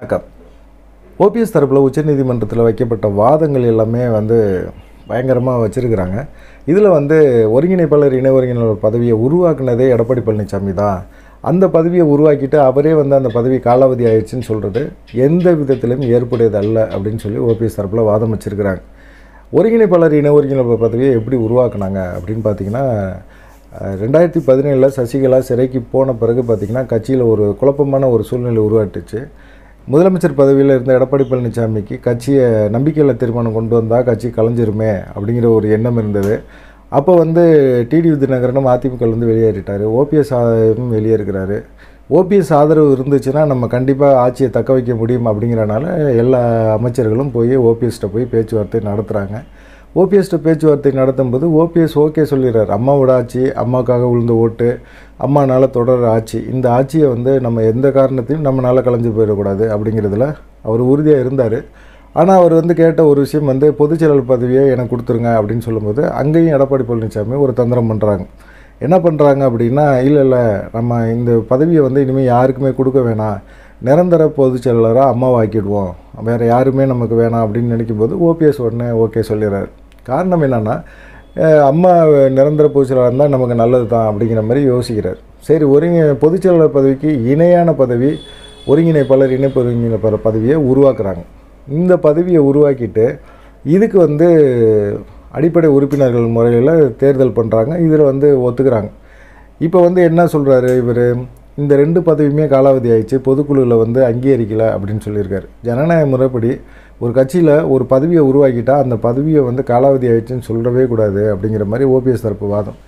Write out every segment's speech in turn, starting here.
வணக்கம். ஓபிஎஸ் தரப்பில் உச்சநீதிமன்றத்தில் வைக்கப்பட்ட வாதங்கள் எல்லாமே வந்து பயங்கரமாக வச்சுருக்கிறாங்க. இதில் வந்து ஒருங்கிணைப்பாளர் இணை ஒருங்கிணைப்பாளர் பதவியை உருவாக்குனதே எடப்பாடி பழனிசாமி தான். அந்த பதவியை உருவாக்கிட்டு அவரே வந்து அந்த பதவி காலாவதி ஆயிடுச்சுன்னு சொல்கிறது எந்த விதத்திலும் ஏற்புடையது அல்ல அப்படின்னு சொல்லி ஓபிஎஸ் தரப்பில் வாதம் வச்சுருக்கிறாங்க. ஒருங்கிணைப்பாளர் இணை ஒருங்கிணைப்பாளர் பதவியை எப்படி உருவாக்குனாங்க அப்படின்னு பார்த்தீங்கன்னா ரெண்டாயிரத்தி பதினேழில் சசிகலா சிறைக்கு போன பிறகு பார்த்திங்கன்னா கட்சியில் ஒரு குழப்பமான ஒரு சூழ்நிலை உருவாட்டுச்சு முதலமைச்சர் பதவியில் இருந்த எடப்பாடி பழனிசாமிக்கு கட்சியை நம்பிக்கையில்லா தீர்மானம் கொண்டு வந்தால் கட்சி கலைஞ்சிருமே அப்படிங்கிற ஒரு எண்ணம் இருந்தது. அப்போ வந்து டிடி விதிநகரனும் அதிமுகலேருந்து வெளியேறிட்டார். ஓபிஎஸ் ஆதரவும் வெளியேறுகிறாரு. ஓபிஎஸ் ஆதரவு இருந்துச்சுன்னா நம்ம கண்டிப்பாக ஆட்சியை தக்க வைக்க முடியும் அப்படிங்கிறனால எல்லா அமைச்சர்களும் போய் ஓபிஎஸ்கிட்ட போய் பேச்சுவார்த்தை நடத்துகிறாங்க ஓபிஎஸ்ட்டு பேச்சுவார்த்தை நடத்தும்போது ஓபிஎஸ் ஓகே சொல்லிடுறார். அம்மாவோட ஆட்சி அம்மாவுக்காக விழுந்த ஓட்டு அம்மானால் தொடர் ஆட்சி. இந்த ஆட்சியை வந்து நம்ம எந்த காரணத்தையும் நம்மளால் கலைஞ்சு போயிடக்கூடாது அப்படிங்கிறதுல அவர் உறுதியாக இருந்தார். ஆனால் அவர் வந்து கேட்ட ஒரு விஷயம் வந்து பொதுச்செயலாளர் பதவியை எனக்கு கொடுத்துருங்க அப்படின்னு சொல்லும்போது அங்கேயும் எடப்பாடி பழனிசாமி ஒரு தந்திரம் பண்ணுறாங்க என்ன பண்ணுறாங்க அப்படின்னா இல்லை இல்லை நம்ம இந்த பதவியை வந்து இனிமேல் யாருக்குமே கொடுக்க வேணாம். நிரந்தர பொதுச் செயலராக அம்மாவை வேறு யாருமே நமக்கு வேணாம் அப்படின்னு நினைக்கும்போது ஓபிஎஸ் உடனே ஓகே சொல்லிடுறாரு. காரணம் என்னென்னா அம்மா நிரந்தர பொதுச் செயலாளர் இருந்தால் நமக்கு நல்லது தான் அப்படிங்கிற மாதிரி யோசிக்கிறார். சரி ஒருங்கி பொதுச் செயலாளர் பதவிக்கு இணையான பதவி ஒருங்கிணைப்பாளர் இணைப்பு ஒருங்கிணைப்பாளர் பதவியை உருவாக்குறாங்க. இந்த பதவியை உருவாக்கிட்டு இதுக்கு வந்து அடிப்படை உறுப்பினர்கள் முறையில் தேர்தல் பண்ணுறாங்க இதில் வந்து ஒத்துக்கிறாங்க. இப்போ வந்து என்ன சொல்கிறாரு இவர்? இந்த ரெண்டு பதவியுமே காலாவதி ஆயிடுச்சு. பொதுக்குழுவில் வந்து அங்கீகரிக்கலை அப்படின்னு சொல்லியிருக்காரு. ஜனநாயக முறைப்படி ஒரு கட்சியில் ஒரு பதவியை உருவாக்கிட்டால் அந்த பதவியை வந்து காலாவதி ஆயிடுச்சுன்னு சொல்லவே கூடாது அப்படிங்கிற மாதிரி ஓபிஎஸ் தரப்பு வாதம்.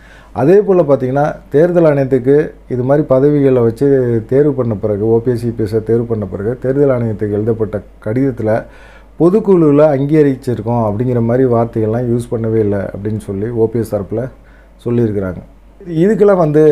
அதே போல் பார்த்தீங்கன்னா தேர்தல் ஆணையத்துக்கு இது மாதிரி பதவிகளை வச்சு தேர்வு பண்ண பிறகு ஓபிஎஸ் சிபிஎஸ்ஸை தேர்வு பண்ண பிறகு தேர்தல் ஆணையத்துக்கு எழுதப்பட்ட கடிதத்தில் பொதுக்குழுவில் அங்கீகரிச்சிருக்கோம் அப்படிங்கிற மாதிரி வார்த்தைகள்லாம் யூஸ் பண்ணவே இல்லை அப்படின்னு சொல்லி ஓபிஎஸ் தரப்பில் சொல்லியிருக்கிறாங்க. இதுக்கெல்லாம் வந்து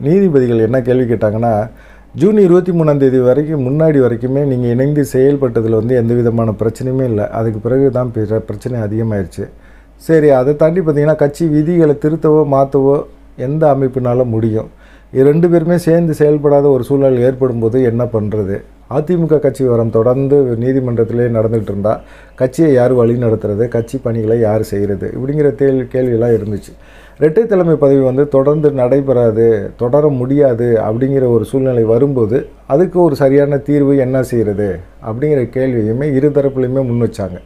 நீதிபதிகள் என்ன கேள்வி கேட்டாங்கன்னா ஜூன் இருபத்தி மூணாந்தேதி வரைக்கும் முன்னாடி வரைக்குமே நீங்கள் இணைந்து செயல்பட்டதில் வந்து எந்த விதமான பிரச்சனையுமே இல்லை. அதுக்கு பிறகு தான் பிற- பிரச்சனை அதிகமாயிருச்சு. சரி அதை தாண்டி பார்த்தீங்கன்னா கட்சி விதிகளை திருத்தவோ மாற்றவோ எந்த அமைப்பினால முடியும்? இது ரெண்டு பேருமே சேர்ந்து செயல்படாத ஒரு சூழல் ஏற்படும் போது என்ன பண்ணுறது அதிமுக கட்சி வரம் தொடர்ந்து நீதிமன்றத்திலே நடந்துகிட்டு இருந்தால் கட்சியை யார் வழி நடத்துறது கட்சி பணிகளை யார் செய்கிறது இப்படிங்கிற தேல் கேள்வியெல்லாம் இருந்துச்சு. இரட்டை தலைமை பதவி வந்து தொடர்ந்து நடைபெறாது தொடர முடியாது அப்படிங்கிற ஒரு சூழ்நிலை வரும்போது அதுக்கு ஒரு சரியான தீர்வு என்ன செய்கிறது அப்படிங்கிற கேள்வியுமே இரு தரப்புலையுமே முன் வச்சாங்க.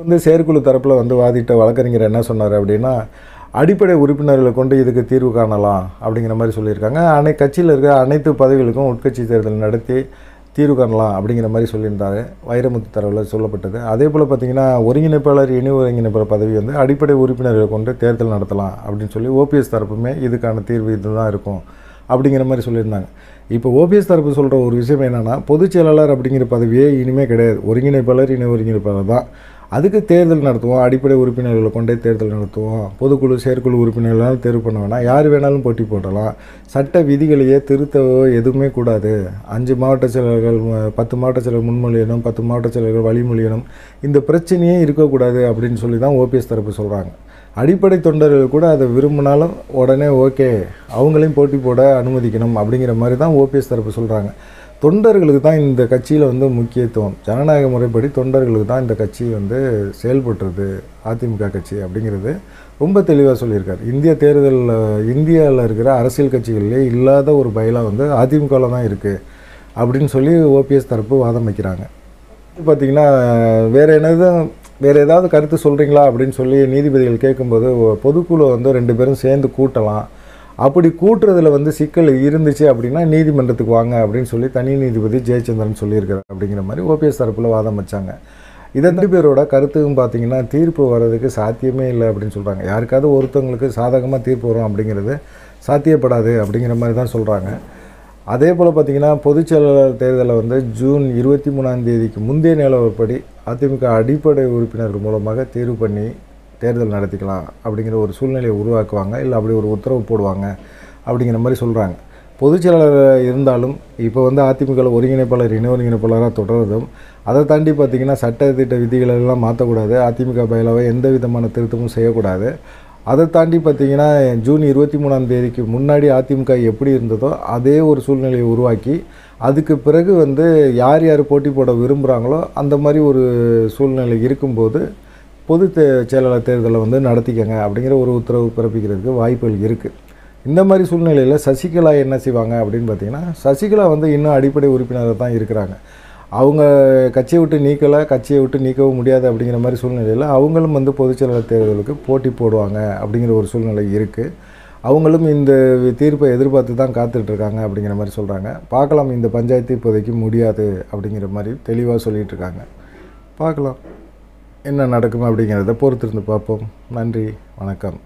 வந்து செயற்குழு தரப்பில் வந்து வாதிட்ட வழக்கறிஞர் என்ன சொன்னார் அப்படின்னா அடிப்படை உறுப்பினர்களை கொண்டு இதுக்கு தீர்வு காணலாம் அப்படிங்கிற மாதிரி சொல்லியிருக்காங்க. அனை கட்சியில் இருக்கிற அனைத்து பதவிகளுக்கும் உட்கட்சி தேர்தல் நடத்தி தீர்வு காணலாம் அப்படிங்கிற மாதிரி சொல்லியிருந்தாரு. வைரமுத்து தரவில் சொல்லப்பட்டது. அதே போல் பார்த்தீங்கன்னா ஒருங்கிணைப்பாளர் இணை ஒருங்கிணைப்பாளர் பதவி வந்து அடிப்படை உறுப்பினர்களை கொண்டு தேர்தல் நடத்தலாம் அப்படின்னு சொல்லி ஓபிஎஸ் தரப்புமே இதுக்கான தீர்வு இதுதான் இருக்கும் அப்படிங்கிற மாதிரி சொல்லியிருந்தாங்க. இப்போ ஓபிஎஸ் தரப்பு சொல்கிற ஒரு விஷயம் என்னென்னா பொதுச் செயலாளர் அப்படிங்கிற பதவியே இனிமேல் கிடையாது. ஒருங்கிணைப்பாளர் இணை ஒருங்கிணைப்பாளர் தான். அதுக்கு தேர்தல் நடத்துவோம். அடிப்படை உறுப்பினர்களை கொண்டே தேர்தல் நடத்துவோம். பொதுக்குழு செயற்குழு உறுப்பினர்களால் தேர்வு பண்ண வேணாம் யார் வேணாலும் போட்டி போடலாம். சட்ட விதிகளையே திருத்தவோ எதுவுமே கூடாது. அஞ்சு மாவட்ட செயலர்கள் பத்து மாவட்ட செயலர் முன்மொழியணும் பத்து மாவட்ட செயலர்கள் வழிமொழியணும். இந்த பிரச்சனையே இருக்கக்கூடாது அப்படின்னு சொல்லி தான் ஓபிஎஸ் தரப்பு சொல்கிறாங்க அடிப்படை தொண்டர்கள் கூட அதை விரும்பினாலும் உடனே ஓகே அவங்களையும் போட்டி போட அனுமதிக்கணும் அப்படிங்கிற மாதிரி தான் ஓபிஎஸ் தரப்பு சொல்கிறாங்க தொண்டர்களுக்கு தான் இந்த கட்சியில் வந்து முக்கியத்துவம். ஜனநாயக முறைப்படி தொண்டர்களுக்கு தான் இந்த கட்சி வந்து செயல்பட்டுருது அதிமுக கட்சி அப்படிங்கிறது ரொம்ப தெளிவாக சொல்லியிருக்காரு. இந்திய தேர்தலில் இந்தியாவில் இருக்கிற அரசியல் கட்சிகளிலே இல்லாத ஒரு பயிலாக வந்து அதிமுகவில் தான் இருக்குது அப்படின்னு சொல்லி ஓபிஎஸ் தரப்பு வாதம் வைக்கிறாங்க. பார்த்தீங்கன்னா வேறு என்னதும் வேறு ஏதாவது கருத்து சொல்கிறீங்களா அப்படின்னு சொல்லி நீதிபதிகள் கேட்கும்போது பொதுக்குழு வந்து ரெண்டு பேரும் சேர்ந்து கூட்டலாம். அப்படி கூட்டுறதுல வந்து சிக்கல் இருந்துச்சு அப்படின்னா நீதிமன்றத்துக்கு வாங்க அப்படின்னு சொல்லி தனி நீதிபதி ஜெயச்சந்திரன் சொல்லியிருக்காரு அப்படிங்கிற மாதிரி ஓபிஎஸ் தரப்பில் வாதம் வச்சாங்க. இது ரெண்டு பேரோட கருத்துக்கும் பார்த்தீங்கன்னா தீர்ப்பு வர்றதுக்கு சாத்தியமே இல்லை அப்படின்னு சொல்கிறாங்க யாருக்காவது ஒருத்தவங்களுக்கு சாதகமாக தீர்ப்பு வரும் அப்படிங்கிறது சாத்தியப்படாது அப்படிங்கிற மாதிரி தான் சொல்கிறாங்க அதே போல் பார்த்தீங்கன்னா பொதுச்செயலாளர் தேர்தலை வந்து ஜூன் இருபத்தி மூணாம் தேதிக்கு முந்தைய நிலவரப்படி அதிமுக அடிப்படை உறுப்பினர்கள் மூலமாக தேர்வு பண்ணி தேர்தல் நடத்திக்கலாம் அப்படிங்கிற ஒரு சூழ்நிலையை உருவாக்குவாங்க இல்லை அப்படி ஒரு உத்தரவு போடுவாங்க அப்படிங்கிற மாதிரி சொல்கிறாங்க பொதுச் செயலாளர் இருந்தாலும் இப்போ வந்து அதிமுக ஒருங்கிணைப்பாளர் இணை ஒருங்கிணைப்பாளராக தொடர்றதும் அதை தாண்டி பார்த்திங்கன்னா சட்ட திட்ட மாற்றக்கூடாது அதிமுக பயிலாவை எந்த விதமான திருத்தமும் செய்யக்கூடாது. அதை தாண்டி பார்த்திங்கன்னா ஜூன் இருபத்தி மூணாம் தேதிக்கு முன்னாடி அதிமுக எப்படி இருந்ததோ அதே ஒரு சூழ்நிலையை உருவாக்கி அதுக்கு பிறகு வந்து யார் யார் போட்டி போட விரும்புகிறாங்களோ அந்த மாதிரி ஒரு சூழ்நிலை இருக்கும்போது பொது தே செயலாளர் தேர்தலை வந்து நடத்திக்கங்க அப்படிங்கிற ஒரு உத்தரவு பிறப்பிக்கிறதுக்கு வாய்ப்புகள் இருக்குது இந்த மாதிரி சூழ்நிலையில் சசிகலா என்ன செய்வாங்க அப்படின்னு பார்த்தீங்கன்னா சசிகலா வந்து இன்னும் அடிப்படை உறுப்பினராக தான் இருக்கிறாங்க. அவங்க கட்சியை விட்டு நீக்கலை கட்சியை விட்டு நீக்கவும் முடியாது அப்படிங்கிற மாதிரி சூழ்நிலையில் அவங்களும் வந்து பொதுச் செயலாளர் தேர்தலுக்கு போட்டி போடுவாங்க அப்படிங்கிற ஒரு சூழ்நிலை இருக்குது அவங்களும் இந்த தீர்ப்பை எதிர்பார்த்து தான் காத்துட்ருக்காங்க அப்படிங்கிற மாதிரி சொல்கிறாங்க பார்க்கலாம் இந்த பஞ்சாயத்து இப்போதைக்கு முடியாது அப்படிங்கிற மாதிரி தெளிவாக சொல்லிகிட்டு இருக்காங்க. பார்க்கலாம். என்ன நடக்கும் அப்படிங்கிறத பொறுத்திருந்து பார்ப்போம். நன்றி வணக்கம்.